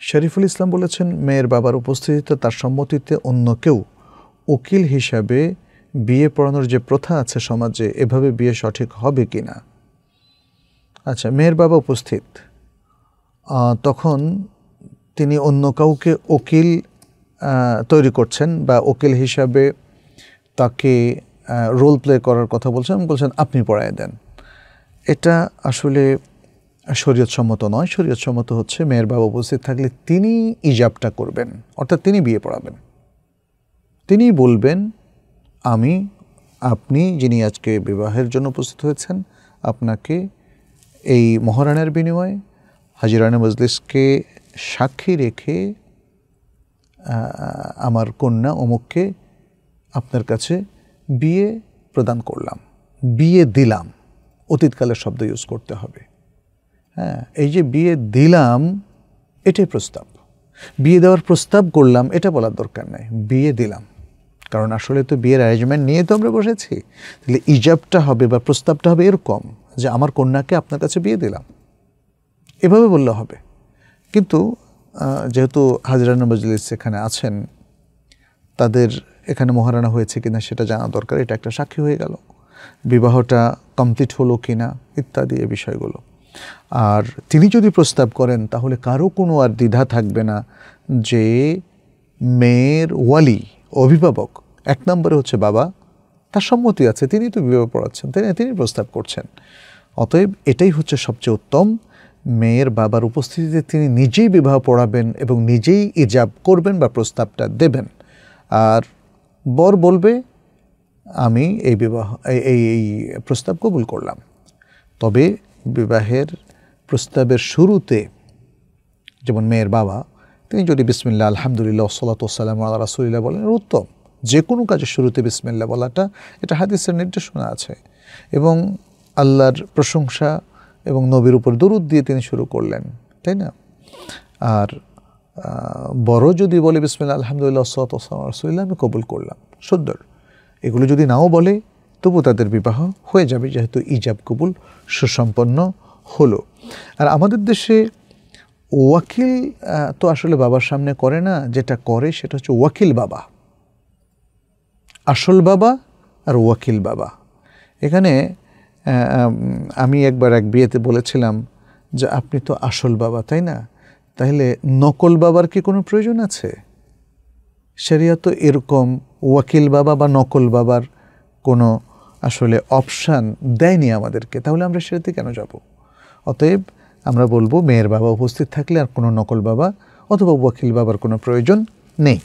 শরীফুল ইসলাম বলেছেন, মেয়ের বাবার উপস্থিতিতে তার সম্মতিতে অন্য কেউ উকিল হিসাবে বিয়ে পড়ানোর যে প্রথা আছে সমাজে, এভাবে বিয়ে সঠিক হবে কি না? আচ্ছা মেয়ের বাবা উপস্থিত। তখন তিনি অন্য কাউকে উকিল তৈরি করছেন বা উকিল হিসাবে তাকে রোল প্লে করার কথা বলছেন বলছেন, আপনি পড়ায় দেন। এটা আসলে শরীয়তসম্মত নয়, শরীয়তসম্মত হচ্ছে মেয়ের বাবা উপস্থিত থাকলে তিনি ইজাবটা করবেন, অর্থাৎ তিনি বিয়ে পড়াবেন। তিনি বলবেন, আমি, আপনি যিনি আজকে বিবাহের জন্য উপস্থিত হয়েছেন, আপনাকে এই মহারানের বিনিময়ে হাজিরানা মজলিসকে সাক্ষী রেখে আমার কন্যা অমুককে আপনার কাছে বিয়ে প্রদান করলাম, বিয়ে দিলাম। অতীতকালের শব্দ ইউজ করতে হবে। হ্যাঁ এই যে বিয়ে দিলাম, এটাই প্রস্তাব। বিয়ে দেওয়ার প্রস্তাব করলাম, এটা বলার দরকার নাই। বিয়ে দিলাম। কারণ আসলে তো বিয়ের অ্যারেঞ্জমেন্ট নিয়ে তো আমরা বসেছি। তাহলে ইজাবটা হবে বা প্রস্তাবটা হবে এরকম যে আমার কন্যাকে আপনার কাছে বিয়ে দিলাম। এভাবে বললে হবে। কিন্তু যেহেতু হাজিরানা মজলিস সেখানে আছেন, তাদের এখানে মহারানা হয়েছে কিনা সেটা জানা দরকার। এটা একটা সাক্ষী হয়ে গেল। বিবাহটা কমপ্লিট হলো কিনা ইত্যাদি এ বিষয়গুলো। আর তিনি যদি প্রস্তাব করেন, তাহলে কারও কোনো আর দ্বিধা থাকবে না যে মেয়ের ওয়ালি, অভিভাবক, এক নম্বরে হচ্ছে বাবা, তার সম্মতি আছে, তিনি তো বিবাহ পড়াচ্ছেন তাই না? তিনি প্রস্তাব করছেন অতএব এটাই হচ্ছে সবচেয়ে উত্তম, মেয়ের বাবার উপস্থিতিতে তিনি নিজেই বিবাহ পড়াবেন এবং নিজেই ইজাব করবেন বা প্রস্তাবটা দেবেন আর বর বলবে, আমি এই বিবাহ এই এই প্রস্তাব কবুল করলাম তবে বিবাহের প্রস্তাবের শুরুতে, যেমন মেয়ের বাবা, তিনি যদি বিসমিল্লা আলহামদুলিল্লাহ সালাতাম আল্লাহ রাসুলিল্লাহ বলেন উত্তম। যে কোনো কাজের শুরুতে বিসমিল্লা বলাটা, এটা হাদিসের নির্দেশনা আছে। এবং আল্লাহর প্রশংসা এবং নবীর উপর দরুদ দিয়ে তিনি শুরু করলেন, তাই না? আর বড় যদি বলে বিসমিল্লা আলহামদুলিল্লাহ সালাতাম রাসুলিল্লাহ, আমি কবুল করলাম। সুন্দর। এগুলো যদি নাও বলে তবু তাদের বিবাহ হয়ে যাবে, যেহেতু ইজাব কবুল সুসম্পন্ন হলো। আর আমাদের দেশে ওয়াকিল তো আসলে বাবার সামনে করে না, যেটা করে সেটা হচ্ছে ওয়াকিল বাবা। আসল বাবা আর ওয়াকিল বাবা। এখানে আমি একবার এক বিয়েতে বলেছিলাম যে আপনি তো আসল বাবা, তাই না? তাহলে নকল বাবার কি কোনো প্রয়োজন আছে? সেরিয়া তো এরকম ওয়াকিল বাবা বা নকল বাবার কোনো আসলে অপশান দেয়নি আমাদেরকে, তাহলে আমরা সেটাতে কেন যাব? অতএব আমরা বলব, মেয়ের বাবা উপস্থিত থাকলে আর কোনো নকল বাবা অথবা ওয়াকিল বাবার কোনো প্রয়োজন নেই।